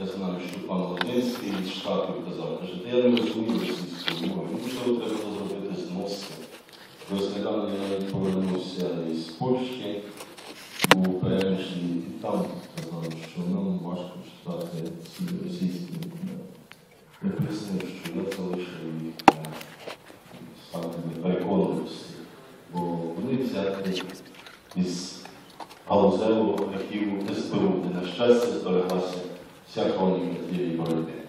я знаю, що пан Лозинський з штату казав, каже, я не розумію російської мови, ну що треба зробити зноски. Ось недавно я навіть повернувся із Польщі, був переміщений, і там сказали, що нам важко читати ці російські документи. Я пояснив, що я залишив їх саме для бо вони взяти із галузевого архіву СБУ, де, на щастя, збереглася вся хроніка тієї боротьби. Шановний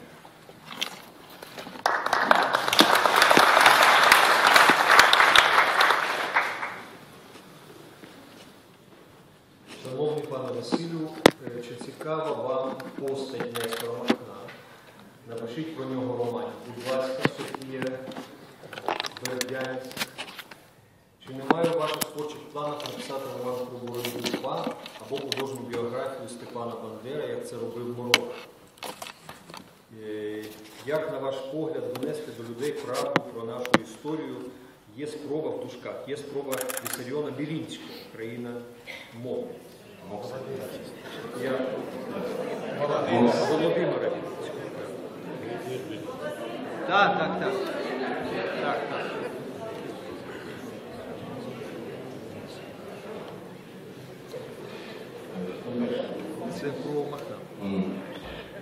Є спроба в дужках, є спроба Вісаріона Білінського, країна мови. Я Володимира Білінського. Так, так, так. Так, так. Це про Махна. М.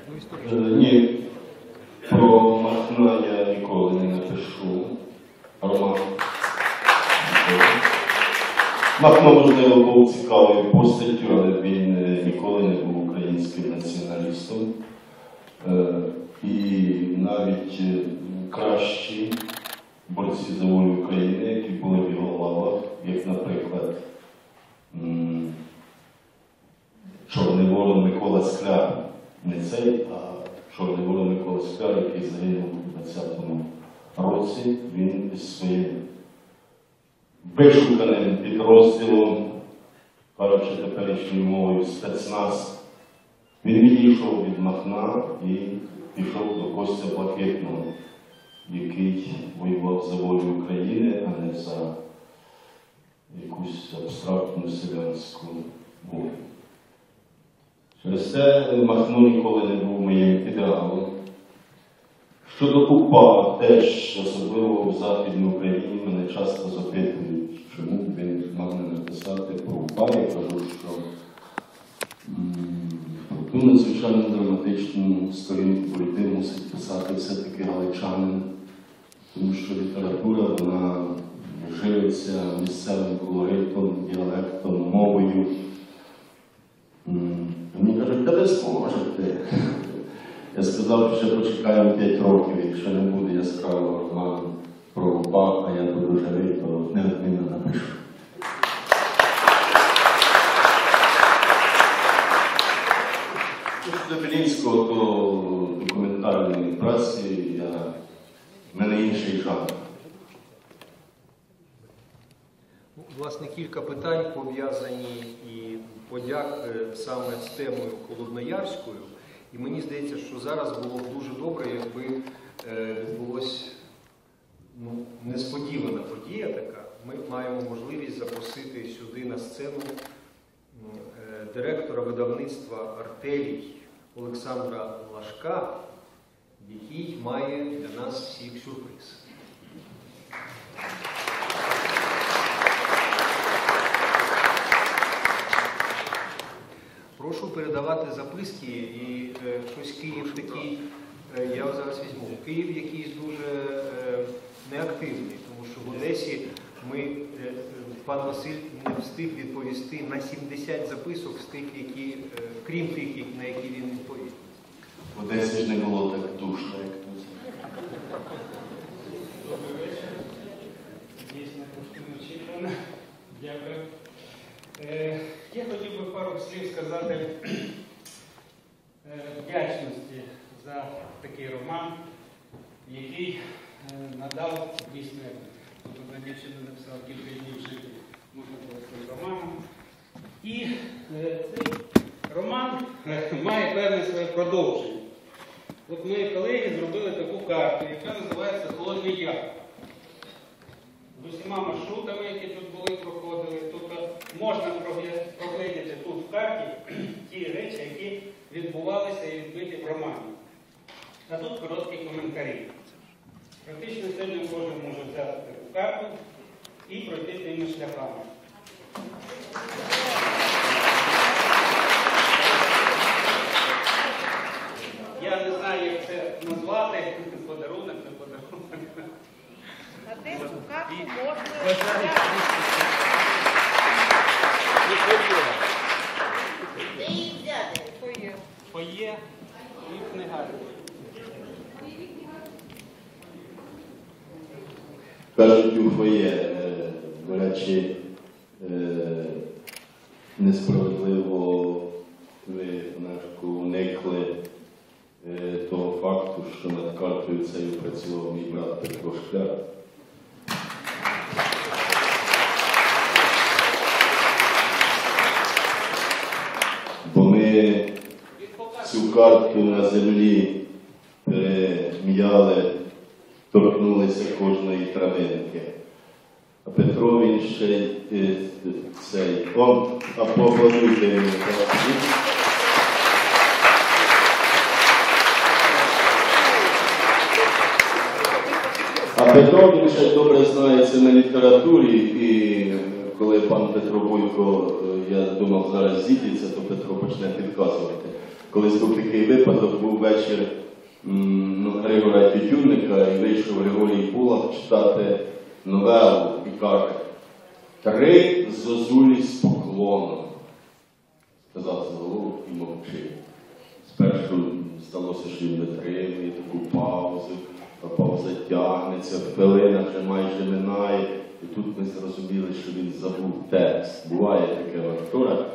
Ну, Е, історично. Ні, про Махна я ніколи не напишу Роман. Махно, можливо, був цікавою постаттю, але він е, ніколи не був українським націоналістом. Е, І навіть е, кращі борці за волю України, які були в його лавах, як, наприклад, Чорний ворон Микола Скляр, не цей, а Чорний ворон Микола Скляр, який загинув у 20-му році, він із своїм вишуканим підрозділом, кажучи теперішньою мовою, спецназ, він відійшов від Махна і пішов до Костя Блакитного, який воював за волю України, а не за якусь абстрактну селянську волю. Через це Махно ніколи не був моїм ідеалом. Щодо УПА, теж, особливо в Західній Україні, мене часто запитують, чому він мав не написати про УПА. Я кажу, що про ту надзвичайно драматичну сторінку боротьби мусить писати все-таки галичанин, тому що література вона живиться місцевим колоритом, діалектом, мовою. Мені кажуть, та ви зможете. Я сказав, що ще почекаємо 5 років, якщо не буде яскравого роману про УПА, а я буду живий, то неодмінно напишу. Щодо Білінського, то документальної праці я... в мене інший жанр. Ну, Власне, кілька питань пов'язані і подяк е, саме з темою Холодноярською. І мені здається, що зараз було б дуже добре, якби е, відбулася ну, несподівана подія така. Ми маємо можливість запросити сюди на сцену е, директора видавництва Артелій Олександра Лашка, який має для нас всіх сюрприз. Прошу передавати записки і е, щось Київ такий, е, я зараз візьму. Київ якийсь дуже е, неактивний, тому що в Одесі ми, е, е, пан Василь не встиг відповісти на 70 записок з тих, які, е, крім тих, на які він відповів. В Одесі ж не було так душно, як тут. Дійсно, неочікувано. Дякую. Е, я хотів би пару слів сказати е, вдячності за такий роман, який е, надав дійсно, одна дівчина написала кілька днів жити, можна було цим романом. І цей роман має певне своє продовження. От мої колеги зробили таку карту, яка називається Холодний Яр усіма маршрутами, які тут були, проходили. Тобто можна проглядати тут в карті ті речі, які відбувалися і відбиті в романі. А тут короткі коментарі. Практично сьогодні кожен може взяти таку карту і пройти тими шляхами. Я не знаю, як це назвати, подарунок. На тиску карту можна. Фоє і фоє, до речі, е, несправедливо ви уникли е, того факту, що над картою цією працював мій брат Петро Шкляр. Бо ми цю карту на землі перем'яли, торкнулися кожної травинки. А Петро він ще е, цей, он, а поаплодуйте А Петро ще добре знається на літературі, і коли пан Петро Бойко, е, я думав, зараз зійдеться, то Петро почне підказувати. Колись був такий випадок, був вечір ну, Григора Тютюнника, і вийшов Григорій Булах читати новелу і каже, три зозулі з поклоном. Сказав Золу і мовчи. Спершу здалося, що він витримує таку паузу, пауза тягнеться, хвилина вже майже минає. І тут ми зрозуміли, що він забув текст. Буває таке в актора.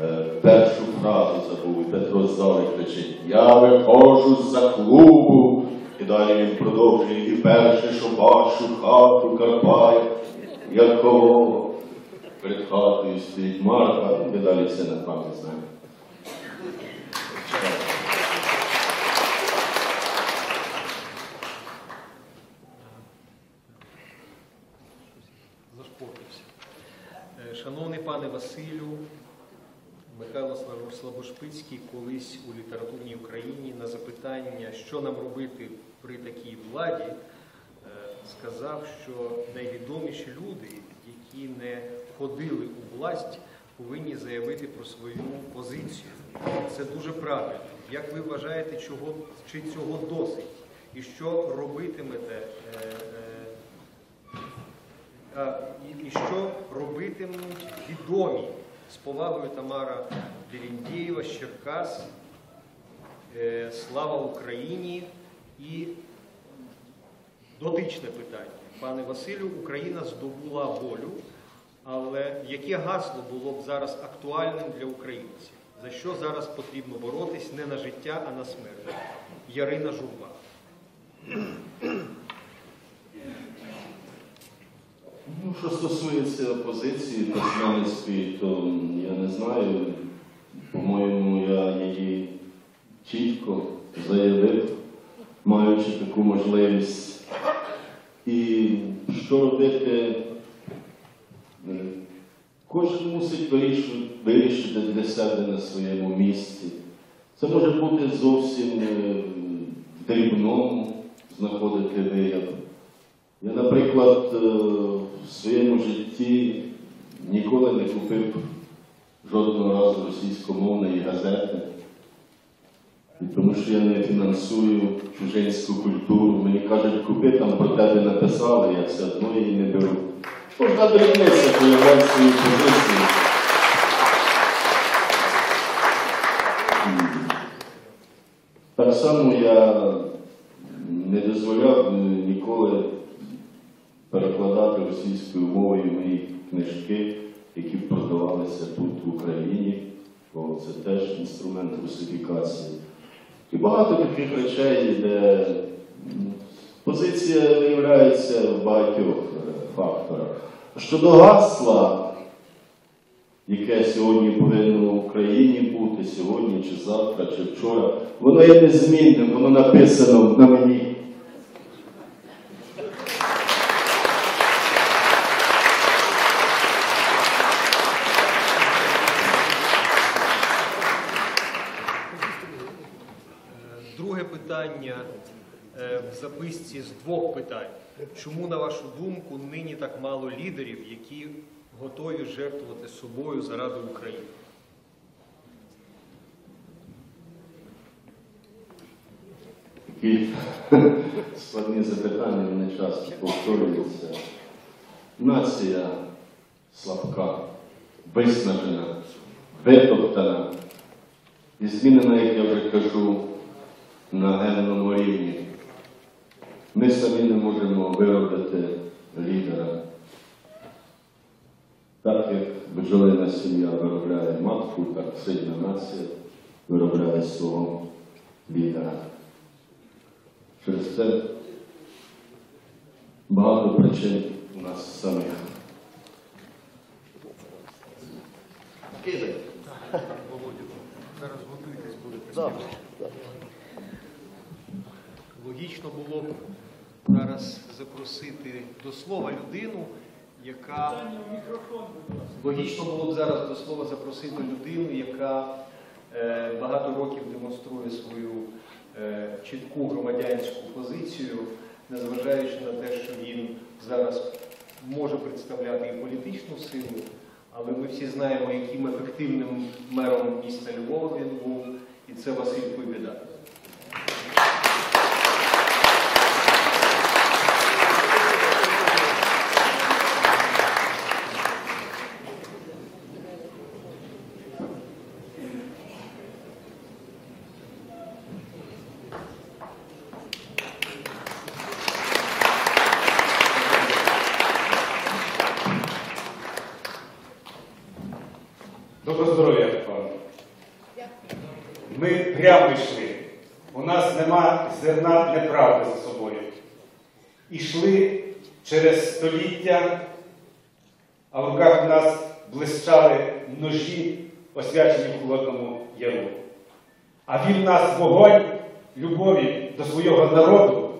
Е, Першу фразу забув, і Петро з зали кричить: Я виходжу з-за клубу. І далі він продовжує, і перше, що бачу, хату Карпає, якого перед хатою стоїть Марка, ми далі все на пам'ять знаємо. Зашпортився. Е, Пане Василю, Михайло Слабошпицький колись у літературній Україні на запитання, що нам робити при такій владі, е, сказав, що найвідоміші люди, які не входили у власть, повинні заявити про свою позицію. Це дуже правильно. Як ви вважаєте, чого чи цього досить? І що робитимете? Е, і, що робитимуть відомі з повагою Тамара Берендєєва, з Черкас, е, Слава Україні і дотичне питання. Пане Василю, Україна здобула волю, але яке гасло було б зараз актуальним для українців? За що зараз потрібно боротись не на життя, а на смерть? Ярина Журба. Ну, що стосується опозиції письменницької, то я не знаю. По-моєму, я її чітко заявив, маючи таку можливість. І що робити? Кожен мусить вирішити для себе на своєму місці. Це може бути зовсім е, в дрібному знаходити вияв. Я, наприклад, е, в своєму житті ніколи не купив жодного разу російськомовної газети, тому що я не фінансую чужинську культуру. Мені кажуть, купи там про тебе написали, я все одно її не беру. Можна дрібниця проявляти свою позицію. Так само я не дозволяв е, ніколи перекладати російською мовою мої книжки, які продавалися тут, в Україні, бо це теж інструмент русифікації. І багато таких речей, де позиція виявляється в багатьох е, факторах. Щодо гасла, яке сьогодні повинно в Україні бути, сьогодні чи завтра, чи вчора, воно є незмінним, воно написано на мені. Друге питання е, в записці з двох питань. Чому, на вашу думку, нині так мало лідерів, які готові жертвувати собою заради України? Такі складні запитання вони часто повторюються. Нація слабка, виснажена, витоптана і змінена, як я вже кажу, на генному рівні. Ми самі не можемо виробити лідера. Так як бджолина сім'я виробляє матку, так сильна нація виробляє свого лідера. Через це багато причин у нас самих. Кидай. Зараз готуйтесь, будете. Логічно було б зараз запросити до слова людину, яка логічно було б зараз до слова запросити людину, яка е, багато років демонструє свою е, чітку громадянську позицію, незважаючи на те, що він зараз може представляти і політичну силу, але ми всі знаємо, яким ефективним мером міста Львова він був, і це Василь Куйбіда. Доброго здоров'я, пане. Ми прямо йшли. У нас нема зерна неправди за собою. Ішли через століття, а в руках в нас блищали ножі, освячені Холодному Яру. А він нас вогонь любові до свого народу,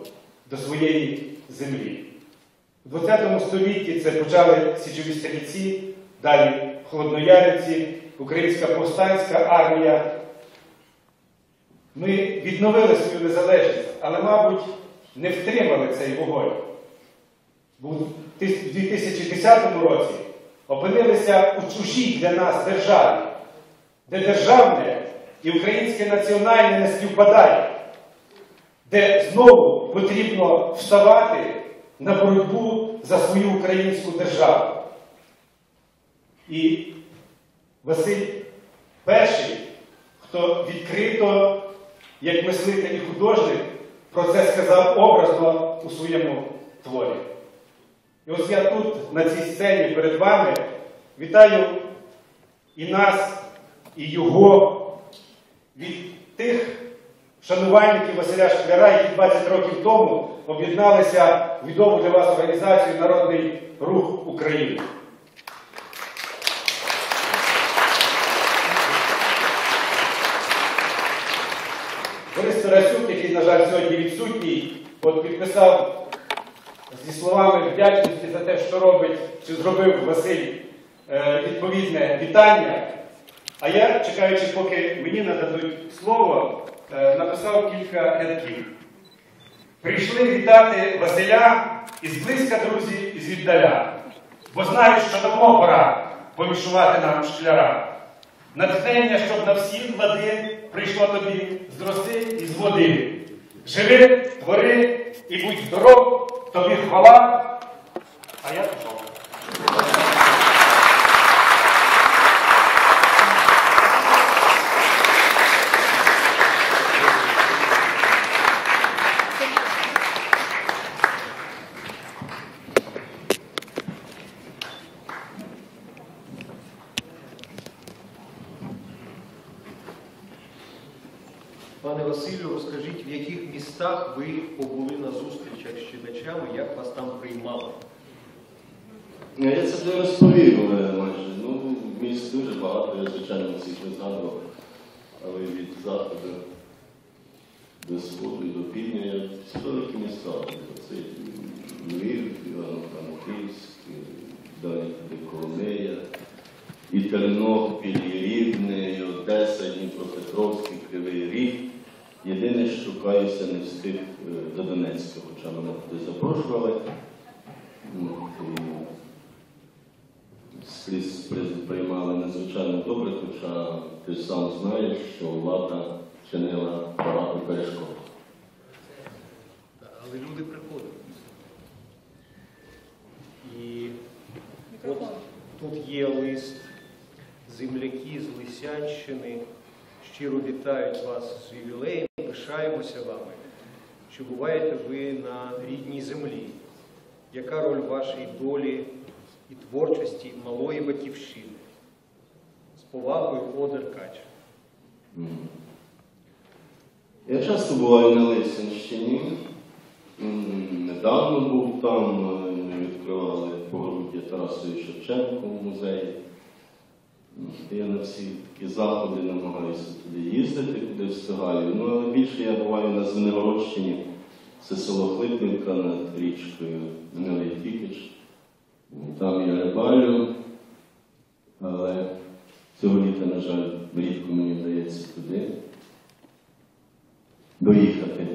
до своєї землі. У ХХ столітті це почали січові стрільці, далі холодноярівці, Українська повстанська армія. Ми відновили свою незалежність, але, мабуть, не втримали цей вогонь. Бо в 2010 році опинилися у чужій для нас державі, де державне і українське національне не співпадає, де знову потрібно вставати на боротьбу за свою українську державу. І Василь перший, хто відкрито, як мислитель і художник, про це сказав образно у своєму творі. І ось я тут, на цій сцені перед вами, вітаю і нас, і його від тих шанувальників Василя Шкляра, які 20 років тому об'єдналися в відому для вас організацію Народний рух України. Борис Тарасюк, який, на жаль, сьогодні відсутній, от підписав зі словами вдячності за те, що робить чи зробив Василь е, відповідне вітання. А я, чекаючи, поки мені нададуть слово, е, написав кілька рядків. Прийшли вітати Василя із близька друзі і звіддаля, бо знають, що давно пора помішувати нам шкляра. Натхнення, щоб на всі влади прийшло тобі з роси і з води. Живи, твори і будь здоров, тобі хвала, а я пішов. Пане Василю, розкажіть, в яких містах ви побули на зустрічах з читачами, як вас там приймали? Ну, Я це вже розповів але майже. Ну, місць дуже багато, я звичайно всіх не згадував. Але від заходу до сходу і до півдня я всі великі міста. Це Львів, Івано-Франківськ, далі Коломия, і Тернопіль, і Рівне, і Одеса, і Дніпропетровський, Кривий Ріг, Єдине, що каюся, не встиг е, до Донецька, хоча мене туди запрошували. От, скрізь надзвичайно добре, хоча ти сам знаєш, що влада чинила багато перешкод. Але люди приходять. І от тут є лист. Земляки з Лисянщини щиро вітають вас з ювілеєм, пишаємося вами, що буваєте ви на рідній землі. Яка роль вашої долі і творчості малої батьківщини? З повагою Одер Кач. Я часто буваю на Лисянщині. М, Недавно був там, е, ми відкривали погруддя Тарасові Шевченко в музеї. Я на всі такі заходи намагаюся туди їздити, куди встигаю. Ну, але більше я буваю на Звенигородщині. Це село Хлипівка над річкою Тікич. Там я рибалю, але цього літа, на жаль, рідко мені вдається туди доїхати.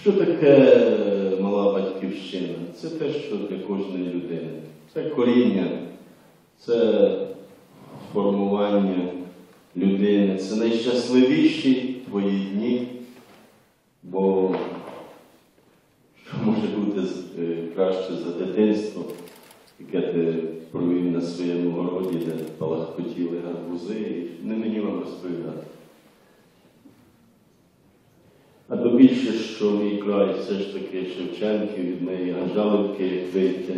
Що таке мала батьківщина? Це те, що для кожної людини. Це коріння, це формування людини, це найщасливіші твої дні, бо що може бути з- е, краще за дитинство, яке ти провів на своєму городі, де палахкотіли гарбузи, і не мені вам розповідати. А то більше, що мій край все ж таки Шевченків, від моєї Ганжалівки, як вийти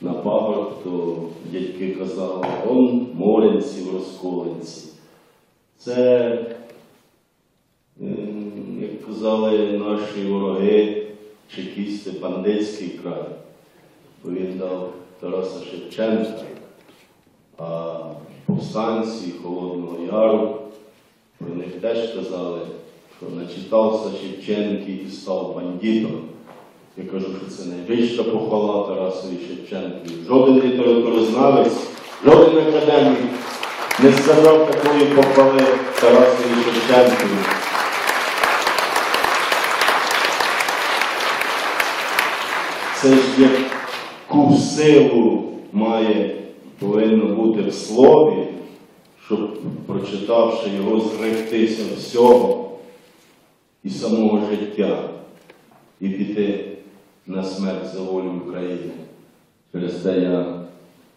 на пагорб, то дядьки казали, он моренці в розколенці. Це, як казали наші вороги, чекісти, бандитський край. Бо він дав Тараса Шевченка, а повстанці Холодного Яру про них теж казали, що начитався Шевченки і став бандитом. Я кажу, що це найвища похвала Тарасові Шевченкові. Жоден літературознавець, жоден академік не сказав такої похвали Тарасові Шевченкові. Це ж яку силу має, повинно бути в слові, щоб, прочитавши його, зректися всього і самого життя і піти на смерть за волю України. Через те я,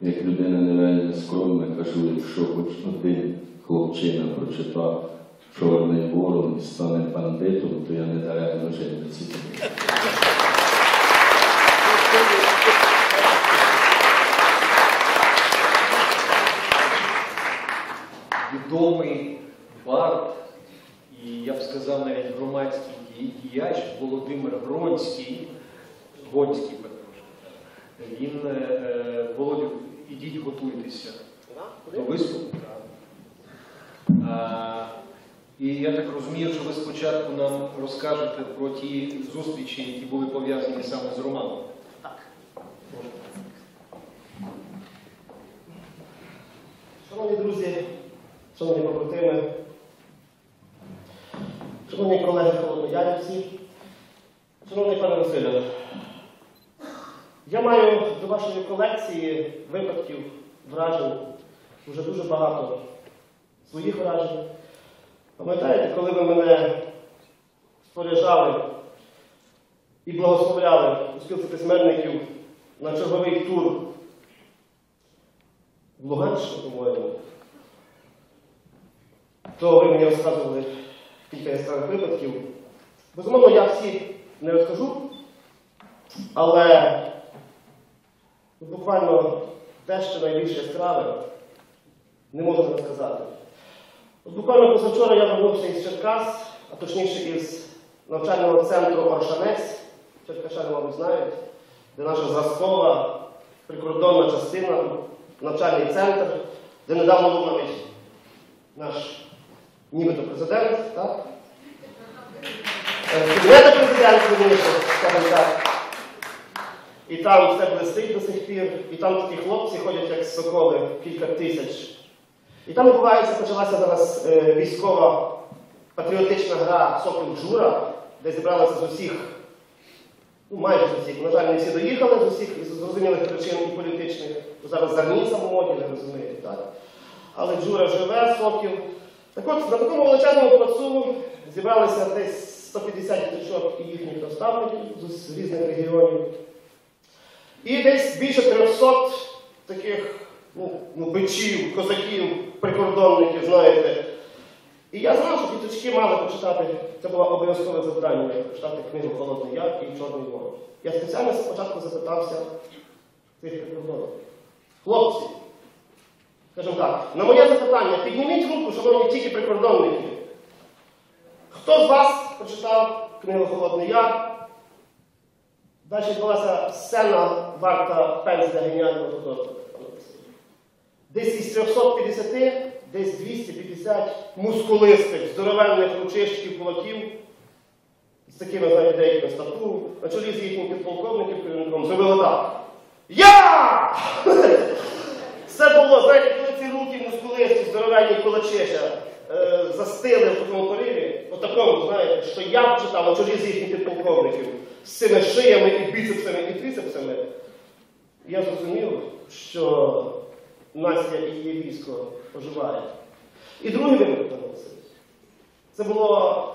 як людина невельна скромна, кажу, якщо хоч один хлопчина прочитав Чорний ворон і стане бандитом, то я не даремно жив на цій відомий бард і я б сказав навіть громадський діяч Володимир Гронський, Гонський, перепрошую. Він е, е, Володю, ідіть готуйтеся до виступу. так. А, і я так розумію, що ви спочатку нам розкажете про ті зустрічі, які були пов'язані саме з Романом. Шановні друзі, шановні побратими, шановні колеги холодноярівці, шановний пане Василю, я маю до вашої колекції випадків, вражень, вже дуже багато своїх вражень. Пам'ятаєте, коли ви мене споряджали і благословляли у спілці письменників на черговий тур в Луганщину, по-моєму, то ви мені розказували кілька яскравих випадків. Безумовно, я всі не розкажу, але буквально те, що найбільш яскраве, не можу розказати. Буквально позавчора я вернувся із Черкас, а точніше із навчального центру Оршанець, Черкашани, мабуть, знають, де наша зразкова прикордонна частина, навчальний центр, де недавно був навіть наш нібито президент, так? Е, Не президент, вірніше, скажімо так. І там все блистить до сих пір, і там такі хлопці ходять, як соколи, кілька тисяч. І там відбувається, почалася зараз е, військова патріотична гра Сокіл Джура, де зібралися з усіх, ну майже з усіх, на жаль, не всі доїхали з усіх із зрозумілих причин політичних. Зараз Зарніса в моді, ви розумієте, так? Але Джура живе, Сокіл. Так от, на такому величезному плацу зібралися десь 150 діточок і їхніх наставників з з різних регіонів. І десь більше 300 таких ну, ну, бичів, козаків, прикордонників, знаєте. І я знав, що діточки мали почитати, це було обов'язкове завдання, почитати книгу Холодний Яр і Чорний ворог. Я спеціально спочатку запитався цих прикордонників. Хлопці, скажімо так, на моє запитання, підніміть руку, шановні тільки прикордонники. Хто з вас прочитав книгу Холодний Яр? Далі відбулася сцена варта пензля геніального художника. Десь із 350, десь 250 мускулистих, здоровенних ручищиків, кулаків, з такими, знаєте, деякими стату, на чолі з їхнім підполковником керівником, зробили так. Я! Це було, знаєте, коли ці руки здоровенні кулачища е, застили в такому пориві, по такому, знаєте, що я читав на чолі з їхнім підполковників, з цими шиями і біцепсами, і трицепсами, я зрозумів, що нація і її військо оживає. І другий випадок пане Це було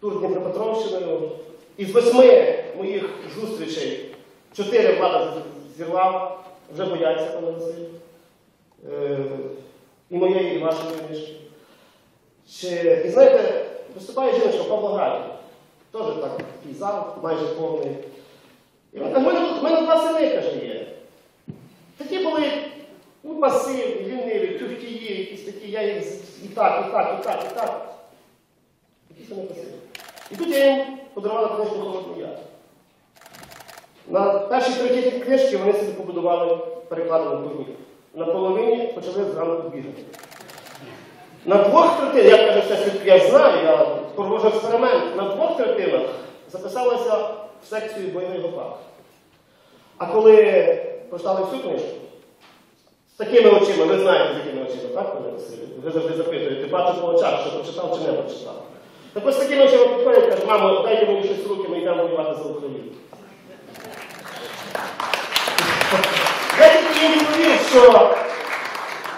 тур Дніпропетровщиною. Із восьми моїх зустрічей чотири влада зірвав, вже бояться, пане. І моєї, і вашої книжки. Чи, і знаєте, виступає жіночка Павло Грай. Теж так, такий зал, майже повний. І вона каже, в мене, два сини, каже, є. Такі були ну, пасивні, ліниві, тюхтії, якісь такі, я їх і так, і так, і так, і так. Якісь вони пасивні. І тут я їм подарувала книжку Холодний Яр. На першій третій книжки вони собі побудували перекладену кухню. На половині почали зранку бігати. На двох третинах, я кажу, все я знаю, я проводжу експеримент. На двох третинах записалася в секцію бойовий гопак. А коли прочитали всю книжку, з такими очима, ви знаєте, з якими очима, так? Ви завжди запитуєте, бачу по очах, що прочитав чи не прочитав. Так ось з такими очима підходять, кажуть, мамо, дайте мені щось руки, ми йдемо воювати за Україну. Їм відповів, що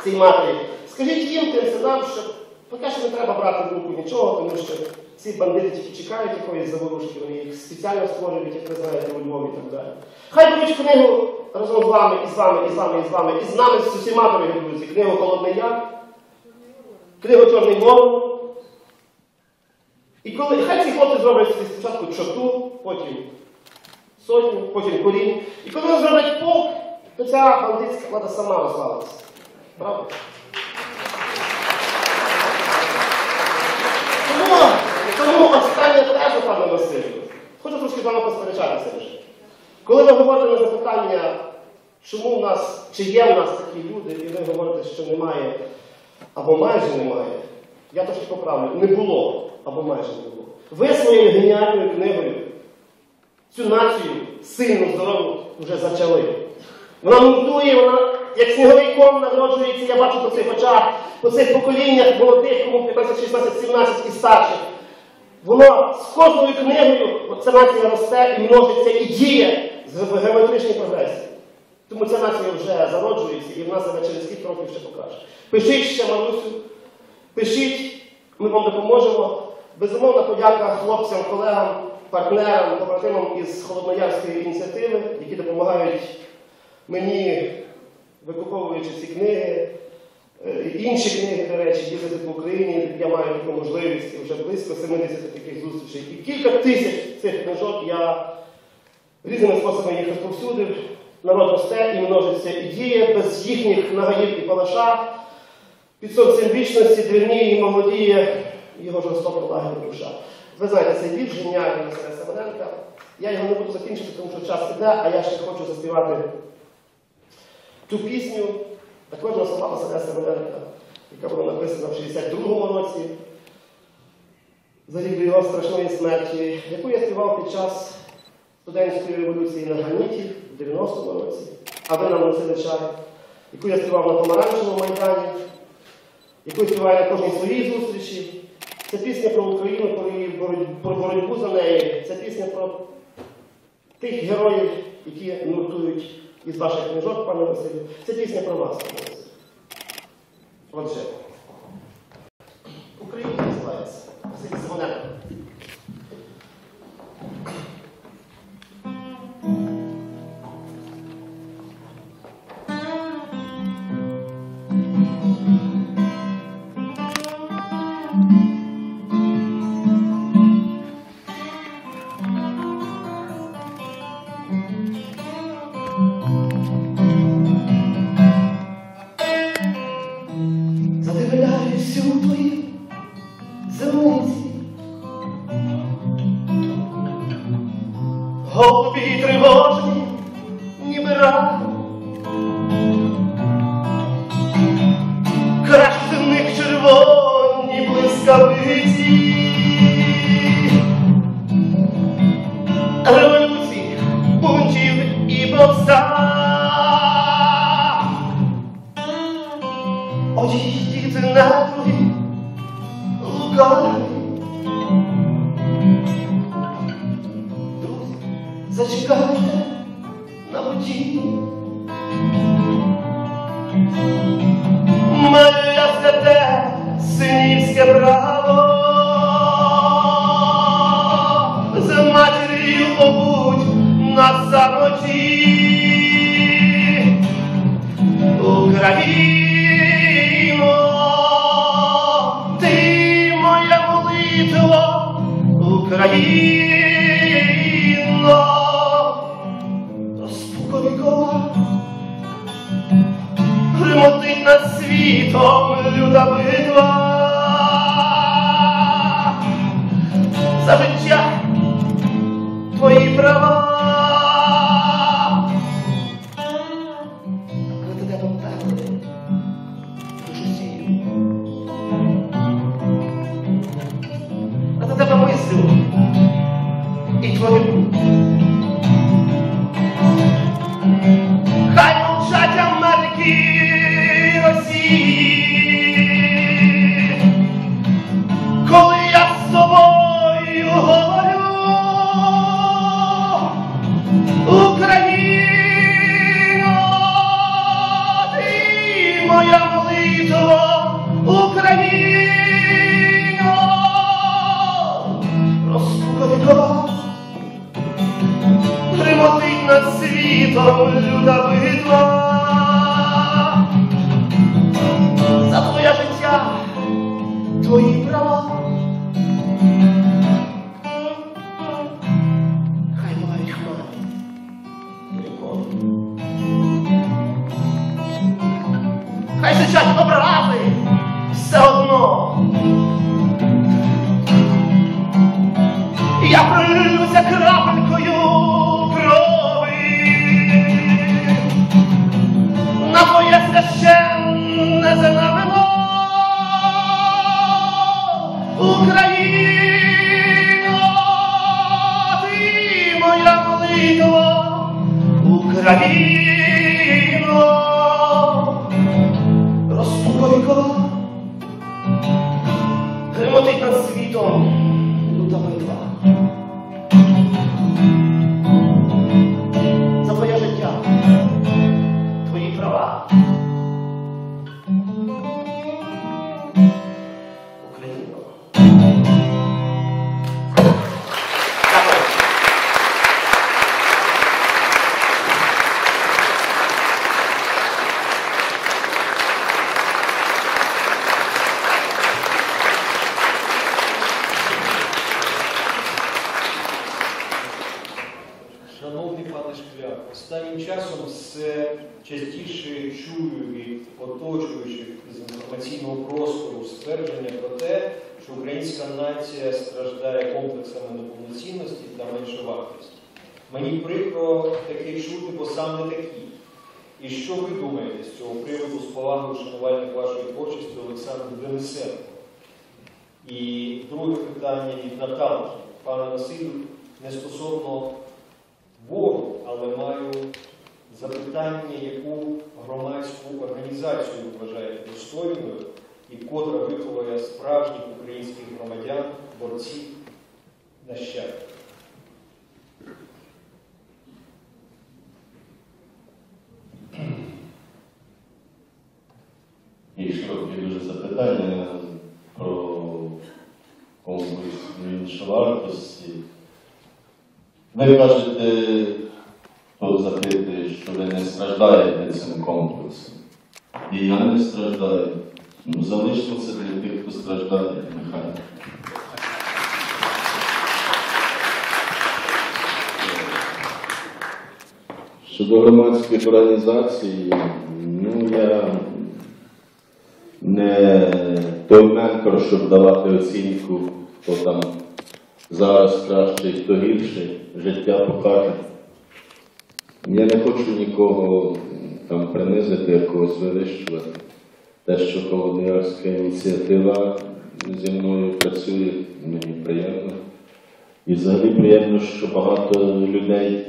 цій матері, скажіть їм тим синам, що поки що не треба брати в руку нічого, тому що ці бандити тільки чекають якоїсь заворушки, вони їх спеціально створюють, як ви знаєте, у Львові і так далі. Хай беруть книгу разом з вами, і з вами, і з вами, і з вами, і з нами, з усіма, дорогі друзі, книгу Холодний Яр, книгу Чорний Ворон. І коли хай ці хлопці зроблять спочатку чоту, потім сотню, потім корінь. І коли вони зроблять полк, то ця бандитська влада сама розвалиться. Правда? Тому, тому остання теза, пане Василю, хочу трошки з вами посперечатися. Коли ви говорите на запитання, чому в нас, чи є в нас такі люди, і ви говорите, що немає, або майже немає, я трошки поправлю, не було, або майже не було. Ви своєю геніальною книгою цю націю сильну, здорову вже зачали. Вона мутує, вона як сніговий ком народжується, я бачу по цих очах, по цих поколіннях молодих, кому 15, 16, 17 і старших. Воно з кожною книгою ця нація росте і множиться, і діє з геометричній прогресії. Тому ця нація вже зароджується і вона себе через кілька років ще покаже. Пишіть ще Марусю, пишіть, ми вам допоможемо. Безумовна подяка хлопцям, колегам, партнерам, побратимам із Холодноярської ініціативи, які допомагають мені, викуповуючи ці книги. Е, Інші книги, до речі, їздити по Україні, я маю таку можливість вже близько 70 таких зустрічей. І кілька тисяч цих книжок я різними способами їх розповсюдив. Народ росте і множиться і діє без їхніх нагаїв і палаша. Під сонцем вічності древніє і молодіє його жорстока лагідна душа. Ви знаєте, цей вірш геніальний Василя Семененка. Я його не буду закінчити, тому що час іде, а я ще хочу заспівати Цю пісню також насилала Василя Семененка, яка була написана в 62-му році, до його страшної смерті, яку я співав під час студентської революції на Граніті в 90-му році, а ви наносили чай, яку я співав на Помаранчевому майдані, яку співаю на кожній своїй зустрічі. Це пісня про Україну, про її про боротьбу за неї. Це пісня про тих героїв, які нуртують. Із ваших книжок, пане Василю. Це пісня про вас. Отже, Україна називається Василь Симоненко. Abraham. Україно, ти моя молитва, Україна. Виховує справжніх українських громадян, борців нащадків. І широке дуже запитання про комплекс іншовартості. Ви кажете, хто запитує, що ви не страждаєте цим комплексом. І я не страждаю. Залишимо це для тих, хто страждає, нехай. Щодо громадських організацій, ну я не той ментор, щоб давати оцінку, хто там зараз кращий, хто гірший, життя покаже. Я не хочу нікого там принизити, якогось вивищувати. Те, що Холодноярська ініціатива зі мною працює, мені приємно. І взагалі приємно, що багато людей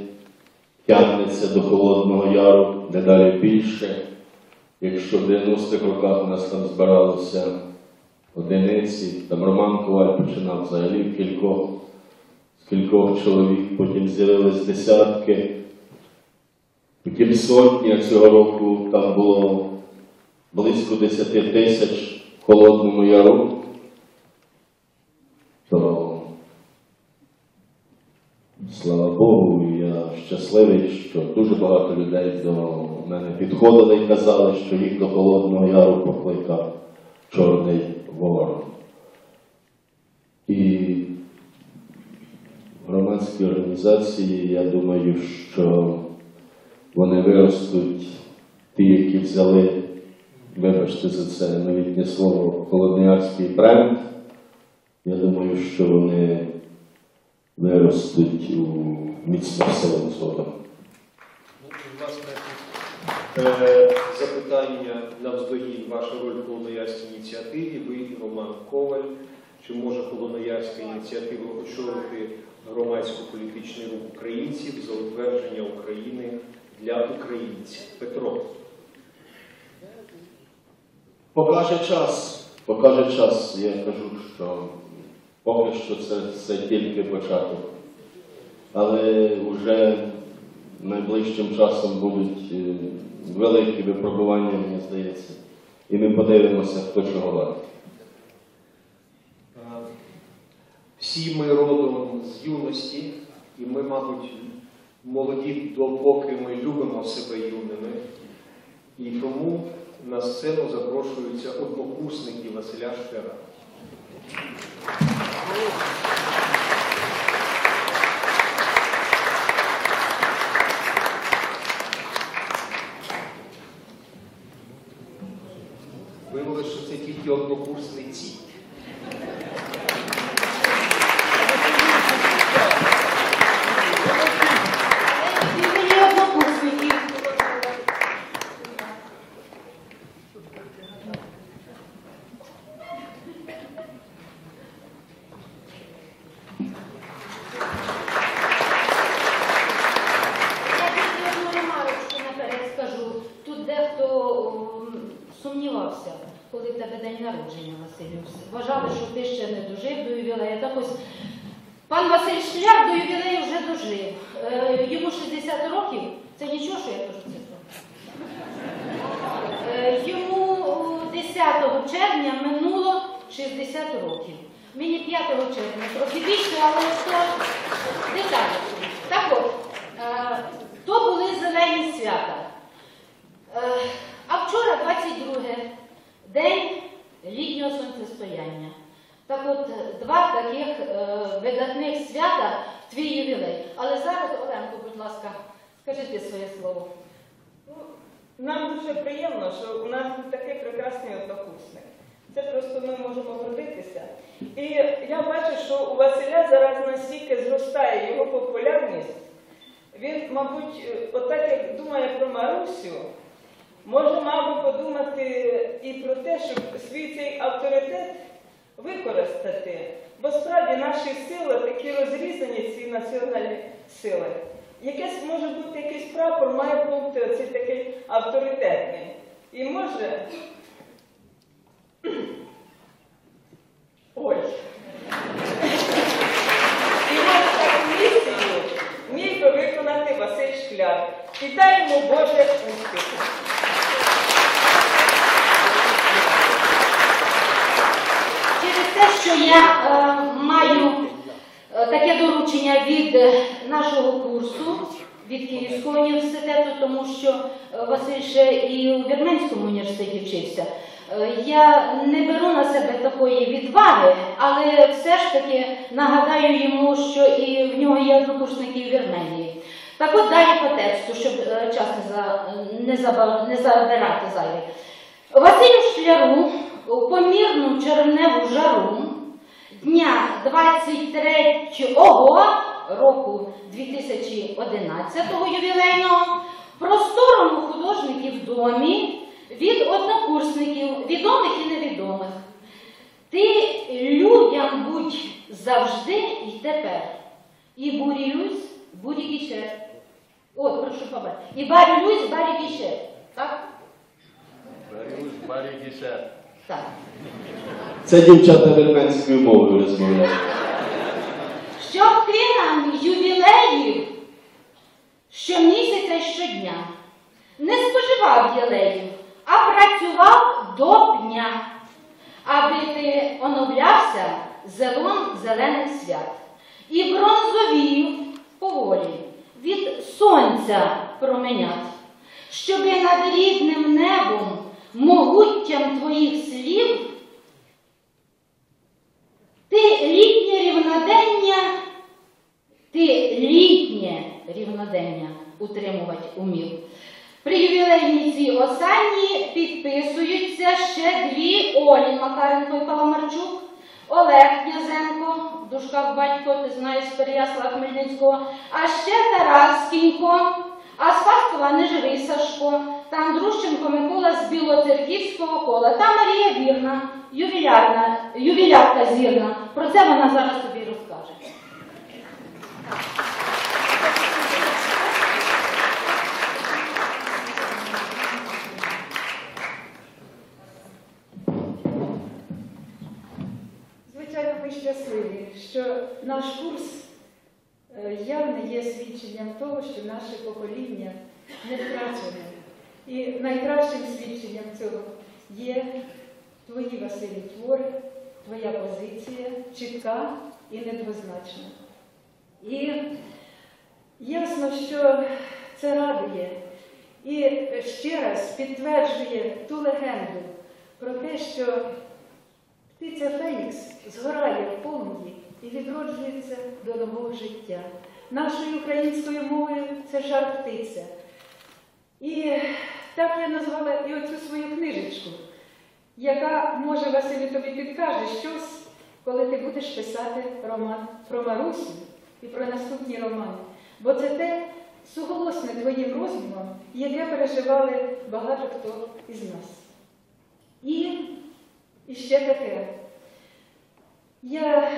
тягнеться до Холодного Яру дедалі більше. Якщо в 90-х роках у нас там збиралося одиниці, там Роман Коваль починав взагалі кількох, з кількох чоловік, потім з'явились десятки, потім сотні, цього року там було близько 10 тисяч в Холодному Яру. То Слава Богу, я щасливий, що дуже багато людей до мене підходили і казали, що їх до Холодного Яру покликав Чорний Ворон. І громадські організації, я думаю, що вони виростуть, ті, які взяли, вибачте за це новітнє слово, холодноярський бренд. Я думаю, що вони виростуть у міцну силу згодом. Ну, е, запитання навздогін, ваша роль в Холодноярській ініціативі, ви Роман Коваль. Чи може Холодноярська ініціатива очолити громадсько політичний рух українців за утвердження України для українців? Петро. Покаже час. Покаже час. Я кажу, що поки що це, це тільки початок. Але вже найближчим часом будуть е, великі випробування, мені здається. І ми подивимося, хто чого вартий. Е, Всі ми родом з юності, і ми, мабуть, молоді, допоки ми любимо себе юними. І тому на сцену запрошуються однокурсники Василя Штера. Виявилося, що це тільки однокурсниці. І мені однокурсники. Я тільки одну ремарочку наперед скажу. Тут дехто м, сумнівався, коли в тебе день народження, Василю. Вважали, що ти ще не дожив до ювілею. Так ось Пан Василь Шкляр до ювілею вже дожив. Е, йому 60 років. Це нічого, що я кажу цифру. Е, йому о, 10 червня минуло 60 років. Мені 5 червня, трохи більше, але це деталі. Так от, е, то були зелені свята. Е, а вчора 22 день літнього сонцестояння. Так от, два таких е, видатних свята в твій ювілей. Але зараз, Оленко, будь ласка, скажи ти своє слово. Ну, Нам дуже приємно, що у нас такий прекрасний однокурсник. Це просто ми можемо гордитися. І я бачу, що у Василя зараз настільки зростає його популярність. Він, мабуть, е, отак як думає про Марусю, може, мабуть, подумати і про те, щоб свій цей авторитет використати. Бо справді наші сили такі розрізані, ці національні сили. Якесь може бути якийсь прапор, має бути оцей такий авторитетний. І може і дай йому Боже успіху. Через те, що я е, маю е, таке доручення від е, нашого курсу, від Київського університету, тому що е, Василь ще і у Вірменському університеті вчився. Е, Я не беру на себе такої відваги, але все ж таки нагадаю йому, що і в нього є однокурсники в Вірменії. Так от далі по тексту, щоб е, час не, забирати зайвий. Василю Шкляру у помірну червневу жару дня 23-го року 2011 ювілейного просторому художників домі від однокурсників, відомих і невідомих. Ти людям будь завжди і тепер. І бурілюсь, будь кіше. От, прошу побачити. І барілюсь, барі кіше. Так? Так. Це дівчата вірменською мовою розмовляють. Щоб ти нам ювілеїв щомісяця і щодня не споживав єлеїв, а працював до дня, аби ти оновлявся зелон зелених свят і бронзовів поволі від сонця променят, щоби над рідним небом могуттям твоїх слів ти літнє рівнодення, ти літнє рівнодення утримувати умів. При ювілейній цій останній підписуються ще дві Олі Макаренко і Паламарчук, Олег Князенко, в батько, ти знаєш з Переяслава Хмельницького, а ще Тарас Кінько, а з Харкова Неживий Сашко, та Андрущенко Микола з Білоцерківського кола, та Марія Вірна, ювілярна, ювілярка зірна. Про це вона зараз тобі розкаже. Звичайно, ми щасливі, що наш курс е, явно є свідченням того, що наше покоління не втрачене. І найкращим свідченням цього є твої Василі твори, твоя позиція, чітка і недвозначна. І ясно, що це радує і ще раз підтверджує ту легенду про те, що Птиця Фенікс згорає в полум'ї і відроджується до нового життя. Нашою українською мовою це жар птиця. І так я назвала і оцю свою книжечку, яка, може, Василю тобі підкаже щось, коли ти будеш писати роман про Марусю і про наступні романи. Бо це те суголосне твоїм роздумам, яке переживали багато хто із нас. І і ще таке. Я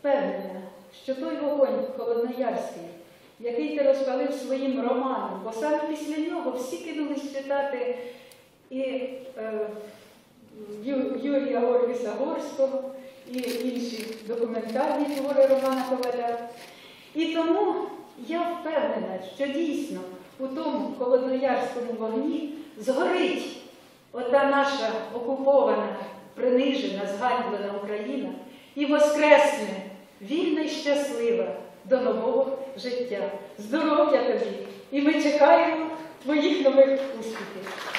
впевнена, що той вогонь Холодноярський, який ти розпалив своїм романом, бо саме після нього всі кинулись читати і е, Юрія Горвіса Горського, і інші документальні твори Романа Коваля. І тому я впевнена, що дійсно у тому холодноярському вогні згорить ота наша окупована, принижена, зганьблена Україна і воскресне вільна і щаслива до нового життя. Здоров'я тобі! І ми чекаємо твоїх нових успіхів.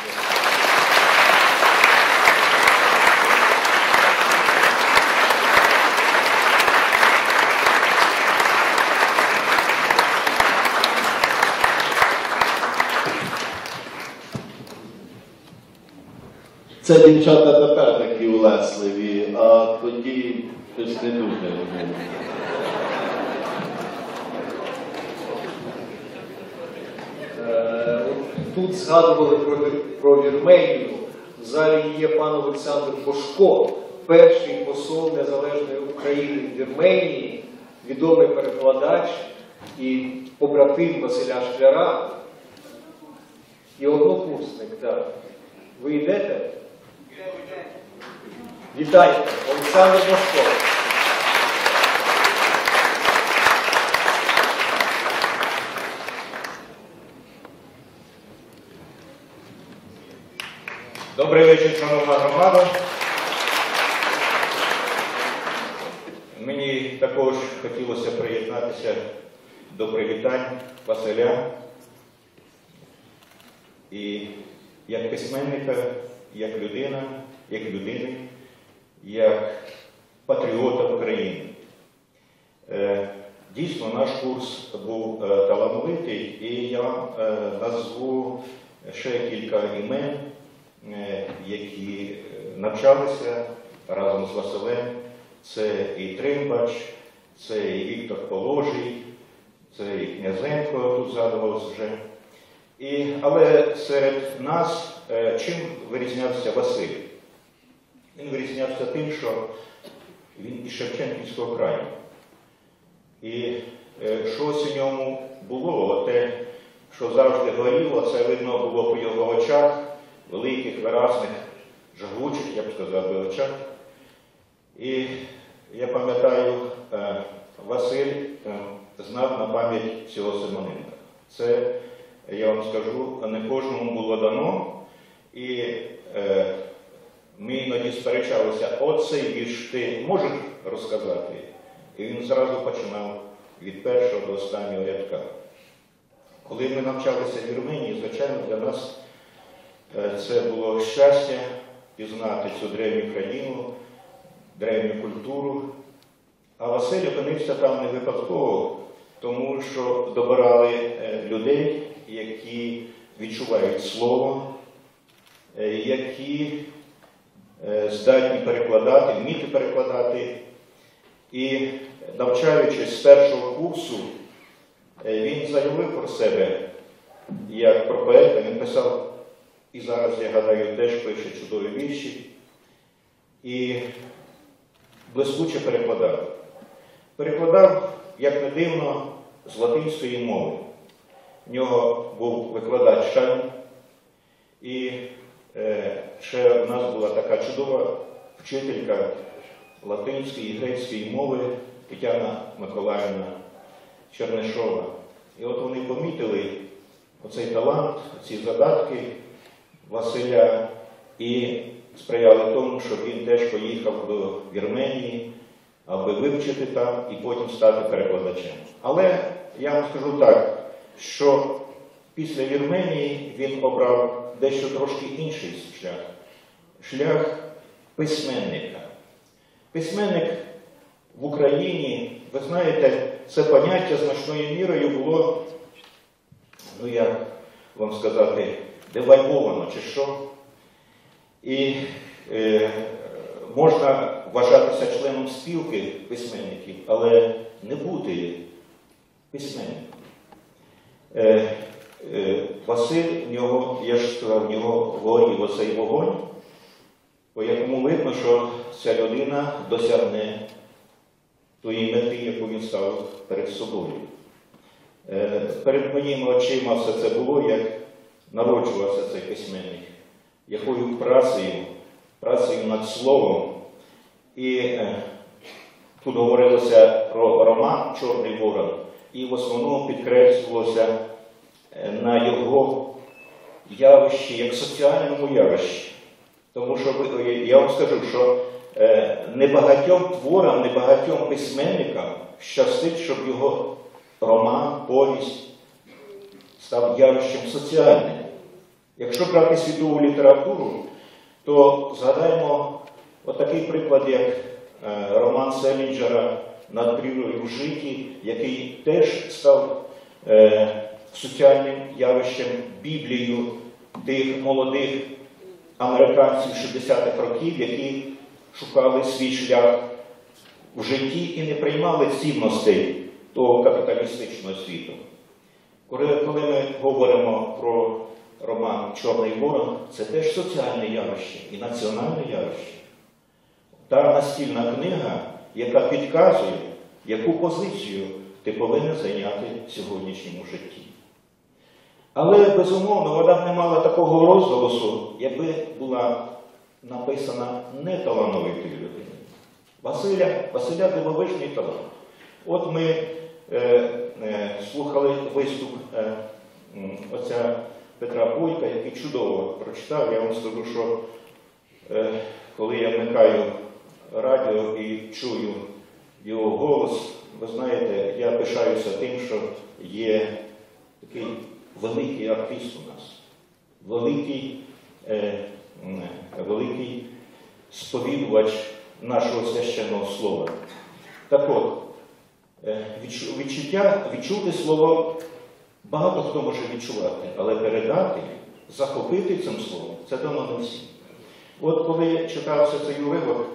Це дівчата тепер такі улесливі, а тоді щось не дуже. Е, Тут згадували про, про Вірменію. В залі є пан Олександр Бошко, перший посол Незалежної України в Вірменії, відомий перекладач і побратим Василя Шкляра. І однокурсник, так. Ви йдете? Вітаю, Олександр Машко. Добрий вечір, шановна громада. Мені також хотілося приєднатися до привітань Василя і як письменника, як людина, як людини як патріота України. Е, Дійсно, наш курс був е, талановитий, і я е, назву ще кілька імен, які навчалися разом з Василем. Це і Тримбач, це і Віктор Положий, це і Князенко тут згадувалося вже. І, але серед нас чим вирізнявся Василь? Він вирізнявся тим, що він із Шевченківського краю. І е, щось у ньому було, те, що завжди горіло, це видно було по його очах, великих, виразних, жагучих, я б сказав, би, очах. І я пам'ятаю, е, Василь е, знав на пам'ять всього Симоненка. Це, я вам скажу, не кожному було дано. І ми іноді сперечалися, оцей вірш ти можеш розказати? І він зразу починав від першого до останнього рядка. Коли ми навчалися в Вірменії, звичайно, для нас е, це було щастя пізнати цю древню країну, древню культуру. А Василь опинився там не випадково, тому що добирали е, людей, які відчувають слово, е, які здатні перекладати, вміти перекладати. І навчаючись з першого курсу, е, він заявив про себе як про поета. Він писав, і зараз, я гадаю, теж пише чудові вірші. І блискуче перекладав. Перекладав, як не дивно, з латинської мови. В нього був викладач Шайн, і е, ще в нас була така чудова вчителька латинської і грецької мови Тетяна Миколаївна Чернишова. І от вони помітили оцей талант, ці задатки Василя і сприяли тому, щоб він теж поїхав до Вірменії, аби вивчити там і потім стати перекладачем. Але я вам скажу так, що після Вірменії він обрав дещо трошки інший шлях шлях письменника. Письменник в Україні, ви знаєте, це поняття значною мірою було, ну як вам сказати, девальвовано чи що. І е, можна вважатися членом спілки письменників, але не бути письменником. Е, Василь, в нього, я в нього горів оцей вогонь, по якому видно, що ця людина досягне тої мети, яку він ставив перед собою. Е, Перед моїми очима все це було, як народжувався цей письменник, якою працею, працею над словом. І е, тут говорилося про роман Чорний Ворон, і в основному підкреслювалося е, на його явищі, як соціальному явищі. Тому що я вам скажу, що е, небагатьом творам, небагатьом письменникам щастить, щоб його роман, повість став явищем соціальним. Якщо брати світову літературу, то згадаємо отакий приклад, як е, роман Селінджера над прірвою в житті, який теж став е, соціальним явищем Біблією тих молодих американців 60-х років, які шукали свій шлях в житті і не приймали цінностей того капіталістичного світу. Коли ми говоримо про роман Чорний Ворон, це теж соціальне явище і національне явище. Та настільна книга, яка підказує, яку позицію ти повинен зайняти в сьогоднішньому житті. Але, безумовно, вона б не мала такого розголосу, якби була написана не талановитою людиною. Василя, Василя дивовижний талант. От ми е, е, слухали виступ е, м, отця Петра Бойка, який чудово прочитав. Я вам скажу, що е, коли я вмикаю радіо і чую його голос, ви знаєте, я пишаюся тим, що є такий великий артист у нас, великий, е, великий сповідувач нашого священного слова. Так от, е, відчуття, відчути слово багато хто може відчувати, але передати, захопити цим словом це дано не всі. От коли я читався цей уривок,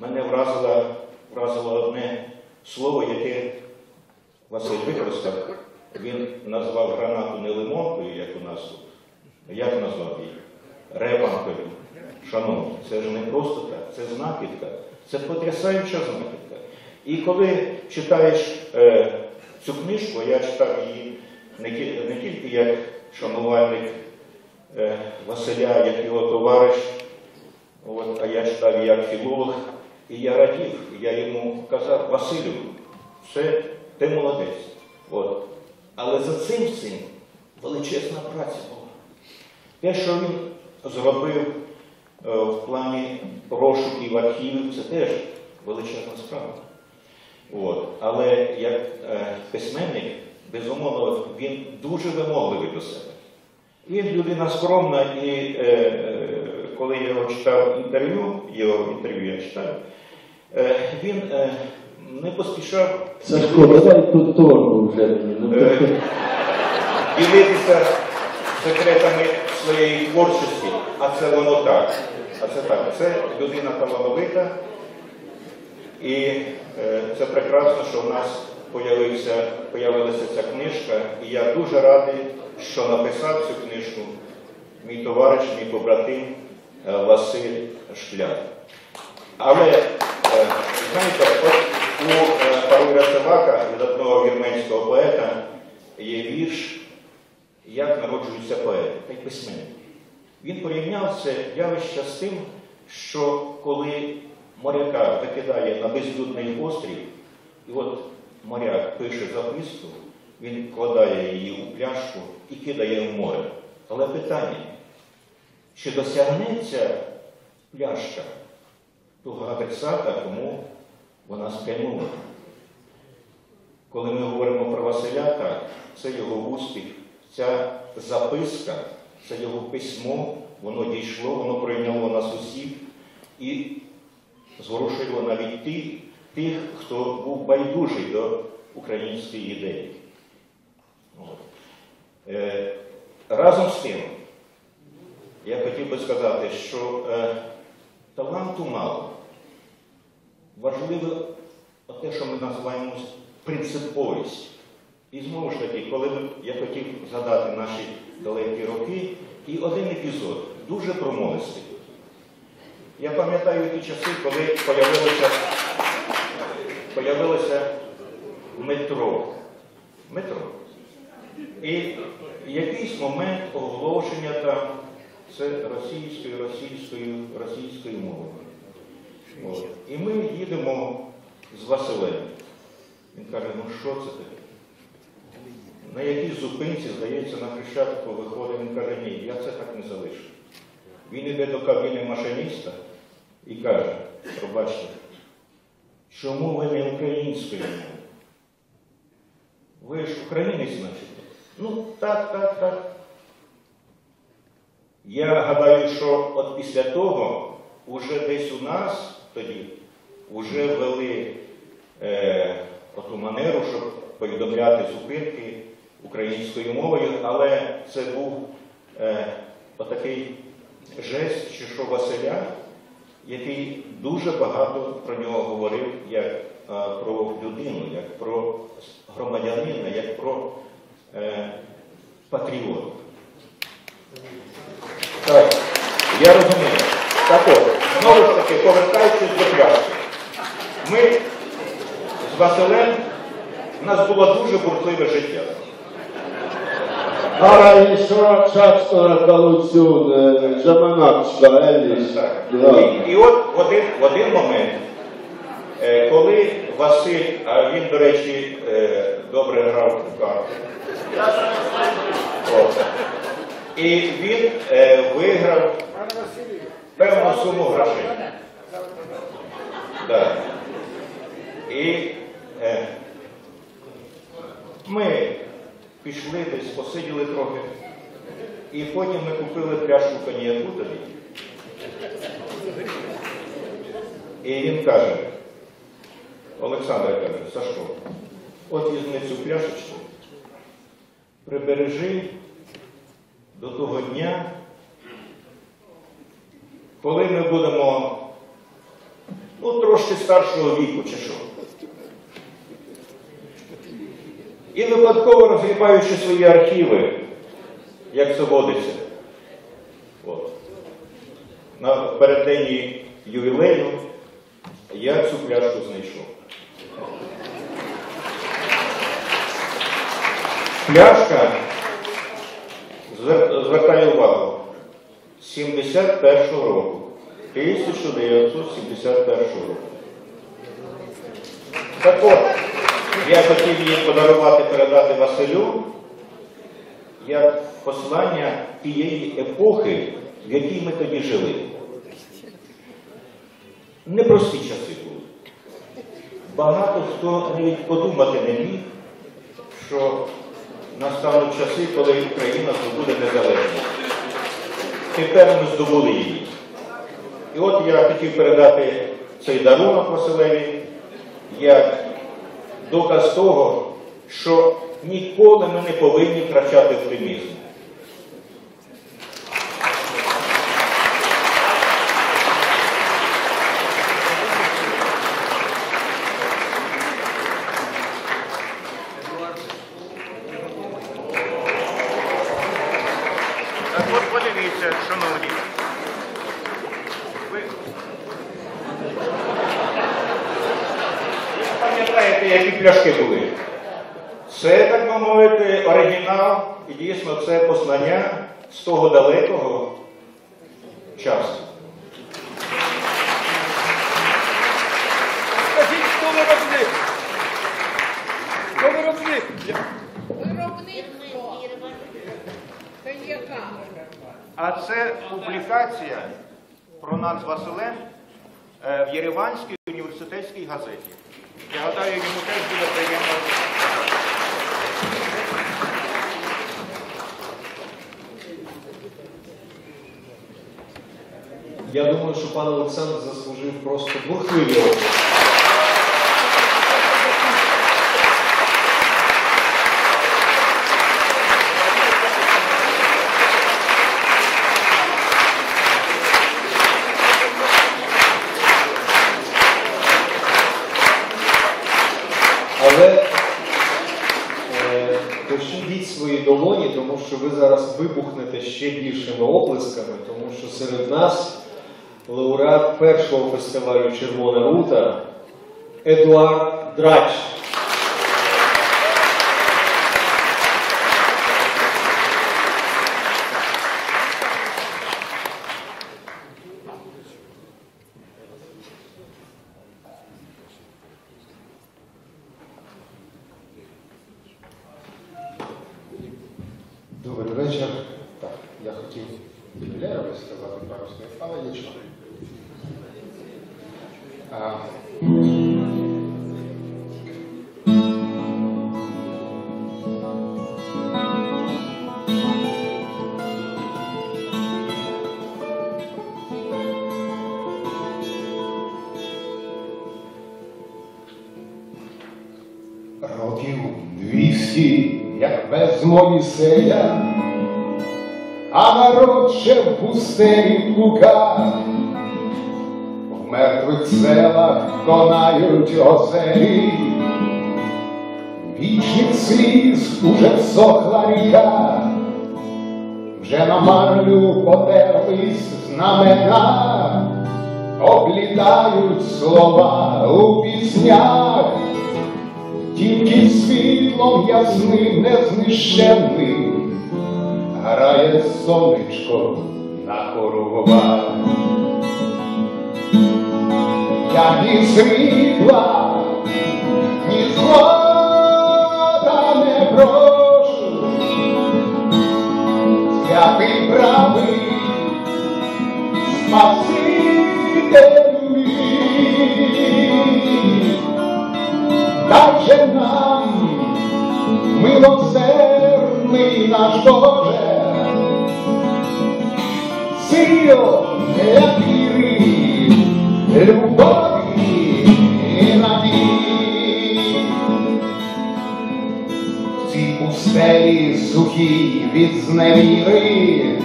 мене вразило, вразило одне слово, яке Василь використав. Він назвав гранату не лимонкою, як у нас. Як назвав її? Репанкою. Шановні, це ж не просто так, це знахідка, це потрясаюча знахідка. І коли читаєш е, цю книжку, я читав її не, не тільки як шанувальник е, Василя, як його товариш, от, а я читав її як філолог, і я радів, я йому казав, Василю, це ти молодець. От. Але за цим всім величезна праця була. Те, що він зробив е, в плані розшуків архівів, це теж величезна справа. От. Але як е, письменник, безумовно, він дуже вимогливий до себе. Він людина скромна, і е, е, коли я його читав інтерв'ю, його інтерв'ю я читав, е, він е, не поспішав Сашко, давай тут торгу вже мені. Ну, Е, ти- ділитися секретами своєї творчості, а це воно так. А це так. Це людина талановита, і е, це прекрасно, що в нас появився, появилася ця книжка, і я дуже радий, що написав цю книжку мій товариш, мій побратим е, Василь Шкляр. Але, е, знаєте, от у е, Паруля Севака, видатного вірменського поета, є вірш Як народжуються поети, та й письменники. Він порівняв це явище з тим, що коли моряка викидає на безлюдний острів, і от моряк пише записку, він вкладає її у пляшку і кидає в море. Але питання, чи досягнеться пляшка того адресата, кому вона спрямована? Коли ми говоримо про Василя, так, це його успіх, ця записка, це його письмо, воно дійшло, воно пройняло нас усіх і зворушило навіть тих, тих, хто був байдужий до української ідеї. Е, разом з тим, я хотів би сказати, що е, таланту мало. Важливо те, що ми називаємо принциповість. І знову ж таки, коли я хотів згадати наші далекі роки, і один епізод дуже промовистий. Я пам'ятаю ті часи, коли появилося, появилося метро. Метро. І якийсь момент оголошення там це російською, російською, російською мовою. І ми їдемо з Василем. Він каже, ну що це таке? На якій зупинці, здається, на Хрещатику виходить, він каже, ні, я це так не залишу. Він іде до кабіни машиніста і каже, пробачте, чому ви не українською? Ви ж українець, значить? Ну, так, так, так. Я гадаю, що от після того уже десь у нас тоді вже ввели е, оту манеру, щоб повідомляти зупинки українською мовою, але це був е, отакий жест, що Василя, який дуже багато про нього говорив як е, про людину, як про громадянина, як про е, патріота. Так, я розумію. Так от, знову таки, повертаючись до пляшки. Ми з Василем, у нас було дуже бурхливе життя. Ara inşa şaç kalutsyon жаманатська, еліс. Так. І, і от в один, в один момент, е, коли Василь, а він, до речі, е, добре грав в карти. От. І він е, виграв. Певну суму грошей. Да. І е, ми пішли десь, посиділи трохи, і потім ми купили пляшку коньяку тобі. І він каже, Олександр каже, Сашко, от візьми цю пляшечку, прибережи до того дня, коли ми будемо ну, трошки старшого віку чи що. І випадково розгрібаючи свої архіви, як це водиться, от, на передденні ювілею я цю пляшку знайшов. Пляшка, звер- звертаю увагу, 71-го року. 1971 року. Так от, я хотів її подарувати, передати Василю як послання тієї епохи, в якій ми тоді жили. Непрості часи були. Багато хто навіть подумати не міг, що настануть часи, коли Україна здобуде незалежність. Тепер ми здобули її. І от я хотів передати цей дарунок Василеві як доказ того, що ніколи ми не повинні втрачати оптимізм. Так от подивіться, шановні. Ви пам'ятаєте, які пляшки були? Це, так би мовити, оригінал, і дійсно це послання з того далекого часу. Скажіть, хто виробник? Хто виробник? А це публікація про нас з Василем е, в Єреванській університетській газеті. Я гадаю, йому теж буде приємно. Я думаю, що пан Олександр заслужив просто бурхливі. Але е, пошивіть свої долоні, тому що ви зараз вибухнете ще більшими оплесками, тому що серед нас першого фестивалю Червона рута Едуард Драч. На. Я не світла, силу для віри, любові і надії. В цій пустелі сухій від зневіри,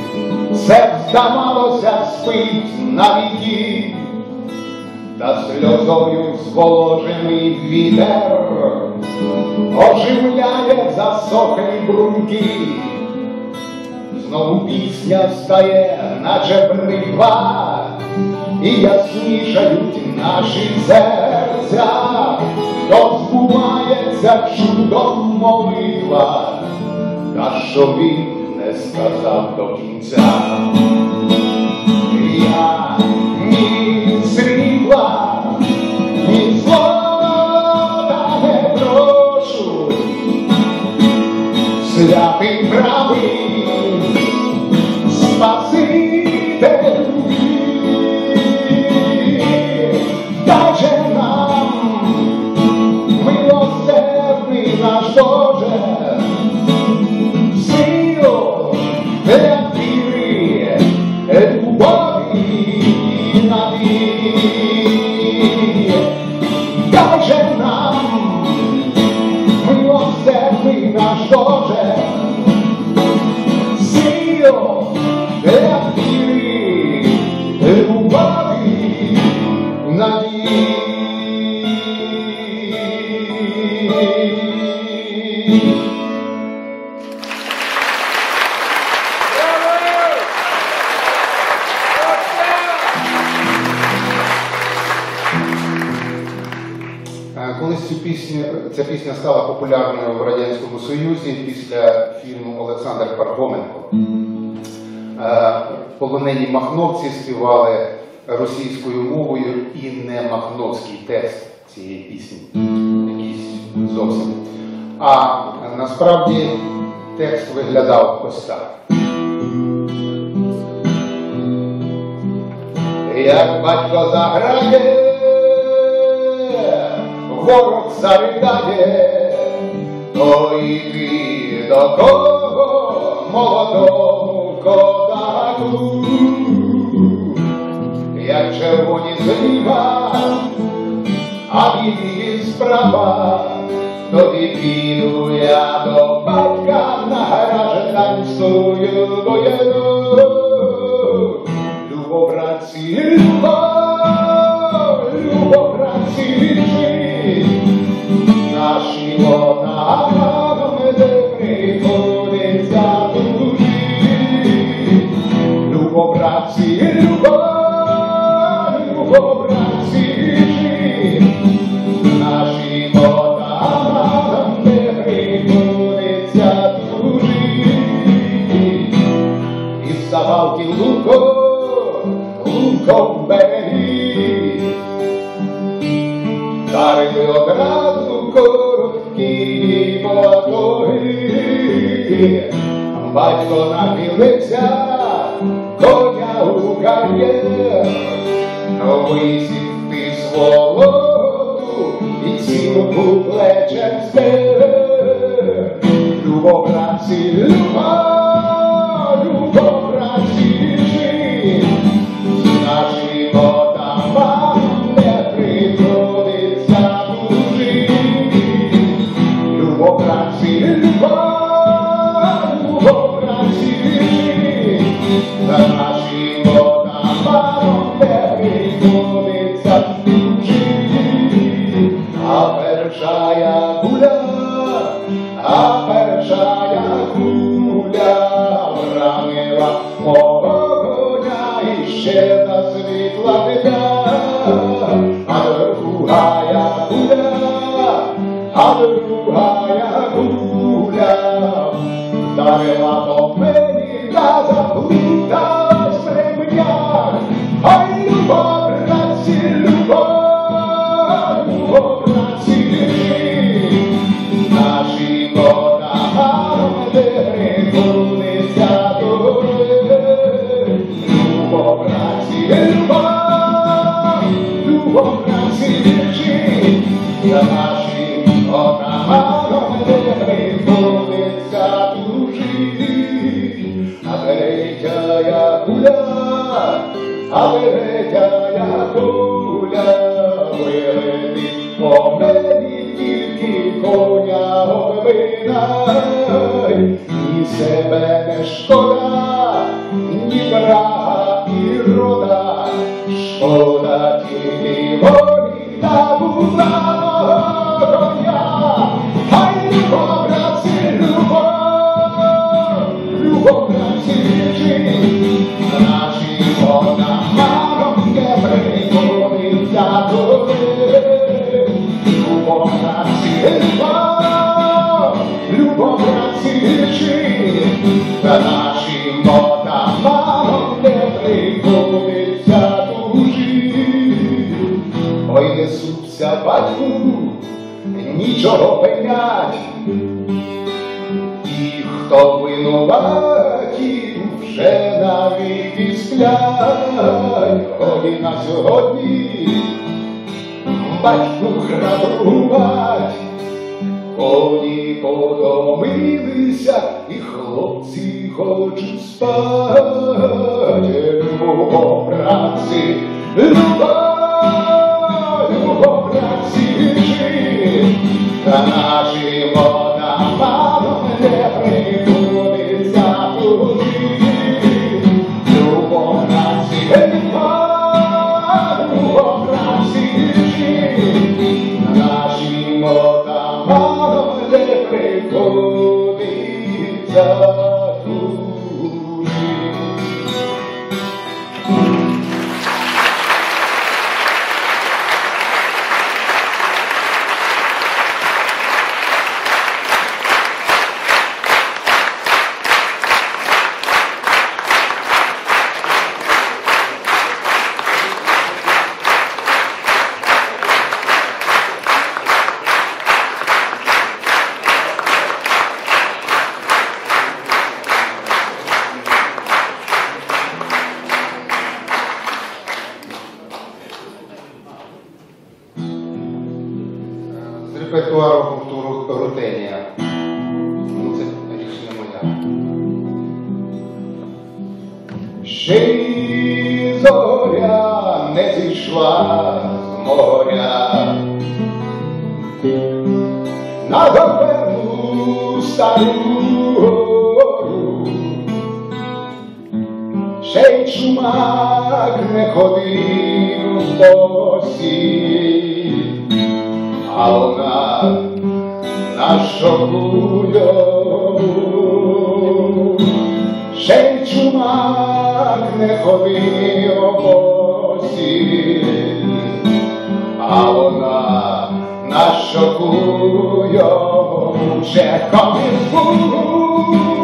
все здавалося спить на віки, та сльозою зволожений вітер оживляє засохлі бруньки. Знову пісня встає, наче бритва, і яснішають наші серця, то збувається чудом молитва, та що він не сказав до кінця. Колись цю пісню, ця пісня стала популярною в Радянському Союзі після фільму Олександр Пархоменко. Е, Полонені махновці співали російською мовою і не махновський текст цієї пісні, якийсь зовсім. А насправді текст виглядав ось так. як батько заграє, ворог заридає, то йди до кого молодому козаку, червоні зліва, а білі справа, тоді піду я до батька на гараж танцюю боєю. Любо, братці, любо, Батько нахилився, коня у кар'єр, висів ти сволоду і цілку плечем стер. Любо, братці, любо, чого пенять, і хто винуваті вже навіть сплять, коли на сьогодні бачну храбрувать, коні потомилися, і хлопці хочуть спати, любо, братці, любов. Canaã. vamos saiu Cheio de magre rodinho doce A ona našo kuljo Cheio de magre rodinho doce A ona našo kuljo Jack on his food.